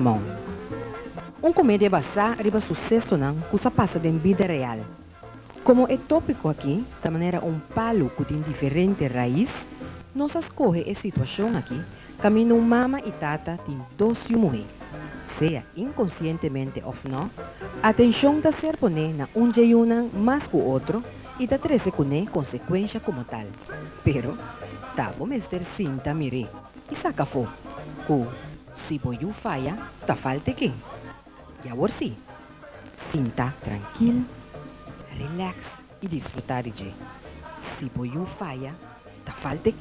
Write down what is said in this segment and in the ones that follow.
Mão. Um comédia basá arriba sucesso não, que passa em vida real. Como é tópico aqui, da maneira um palo que tem diferente raiz, nós escolhe a situação aqui, caminho mama e tata tem doce mulher. Seja inconscientemente ou não, a atenção da ser poner na um jeiunan mais que o outro e da trece com consequência como tal. Pero, tá bom mestre sinta mire, e saca fo, que se boiu falha, tá falta quem? E agora sim, sinta tranquilo, relax e desfrutar de. Se boiu falha, tá falta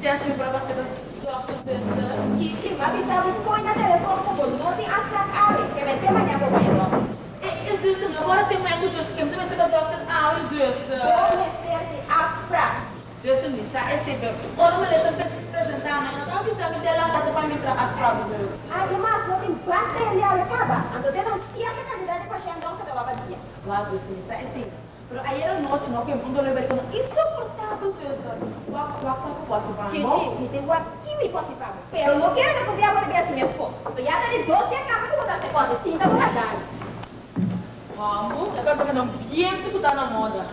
quem? Suggestion para você Cici, ma mi stavo poi a telefono con molti attaccare che metteva a quello. E zuster, agora tem uma coisa que eu também tenho doctor ah, zuster. Come serve afra. Zuster, me está esse ver. Ora me lembro de apresentar, não não precisa me dar lá para me tra a prova. Además, no te impacta el día de acaba. Entonces no siempre cantidad de pacientes que te va a pasar. Lá, zuster, me está esse. Pero ayer anoche no que el mundo le vería como insoportable, zuster. Guapo, guapo, guapo, guapo. Cici, mi tengo aquí mi posição. Pero no quiero que podía volver a mi esposo. So ya te digo, se acaba como das coisas, sinta por dar. Vamos, quero ver um ambiente que tá na moda.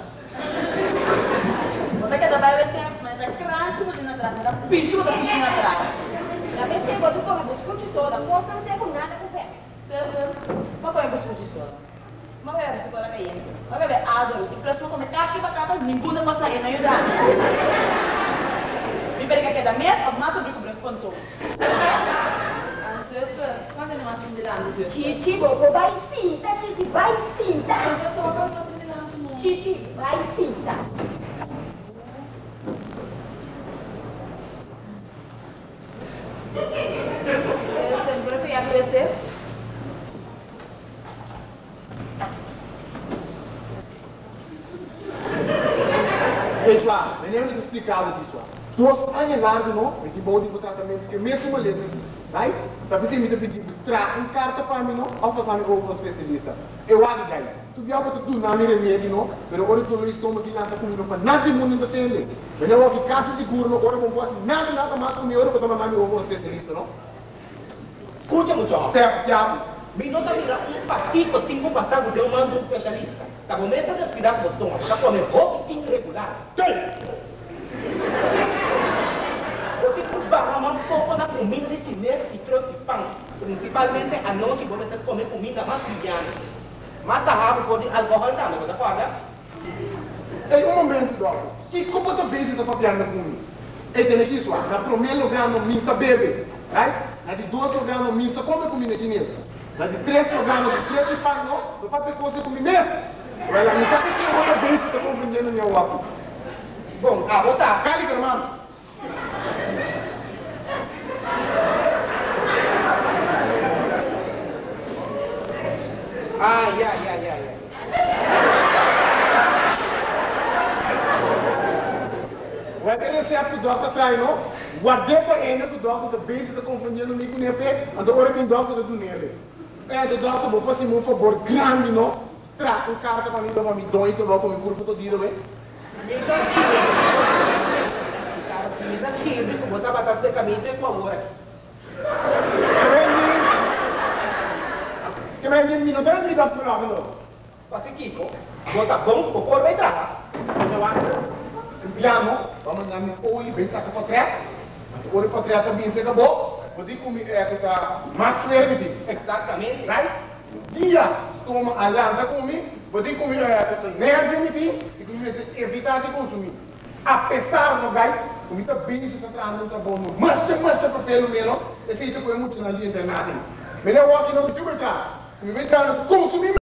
Você quer trabalhar vai ser, é crante você na atrás, era bicho da piscina atrás. Vez que vos come buscucci soda, può non sei con nada con te. Ma poi mi scusi solo. Ma vai a scuola che io. Ma vabbè, adoro, il prossimo come cacchi patata, ninguna cosa che non aiuta. Mi perché che da me, ho mato di cubre sconto. Quando in dilando, Cici, dopo vai finta, Cici, vai finta. Cici, vai finta. Sempre fui a. Pessoal, venhamos explicar isso. Duas anos largo, não? É que bom de tratamento que mesmo uma lesão. Right? Tapi você me pedindo tra um carta para mim, não? Ao fazer um outro especialista. Eu acho que Tu viu que tu não me remédio, não? Mas agora não estou aqui nada comigo para nada de mundo entender. Mas eu aqui casa seguro, não? Agora não posso nada, nada mais comigo, agora para tomar um outro especialista, não? Escucha, muchacho. Certo, Tiago. Mi nota mira un patito tengo pasado de un mando especialista. La comienza a respirar botón, está con el voto irregular. Você barra um pouco na comida de chinês e trouxe pão. Principalmente à noite você que comer comida mais liviana. Mata rápido por álcool também, você pode? Ei, um momento, doutor. Que culpa tu fez essa papiada comigo? E tem aqui, sua. Na primeiro lugar, no minta bebe. Right? Na de dois lugar, no minta come comida chinesa. Na de três lugar, no três de pão, não? Eu faço coisa com mim mesmo. Olha, não sabe que outra vez que tá compreendendo meu guapo. Bom, ah, botar. Cali, irmão. Ah, ya, ya, ya, ya. Wat er is op de dokter vrij nog? Wat dit voor ene de dokter de beter te confunderen met meneer P. En de oorlog in dokter te. En de dokter moet pas iemand voor bord grandi nog. Tra kaart van iemand van mi dooi te welkom in kurvo tot die erbij. Caracteriza aquilo, como tá batata de caminho, por favor. Que mais de mim não tem me dar por lá, não. Passa Kiko, bota bom, o corpo vai entrar. Eu acho. Piano, vamos minha oi, para trás. Oi para trás também se acabou. Vou dizer como é que tá mais ferve. Exatamente. Right? Dia, toma a landa comigo. Vou dizer como é que tá nerd me e como é evitar de consumir. Apesar do gai, o mita bem se está no trabalho, mas mas papel mesmo, é feito com muito na linha internada. Melhor o que não te vai cá. Me cá consumir